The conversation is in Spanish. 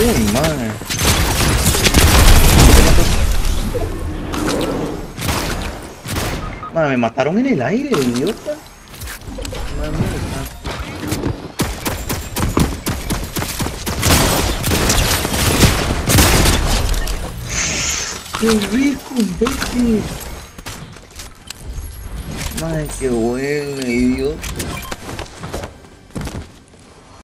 Uy, madre. Madre, me mataron en el aire, idiota. Madre mía. ¡Qué rico, imbécil! Madre, qué bueno, idiota.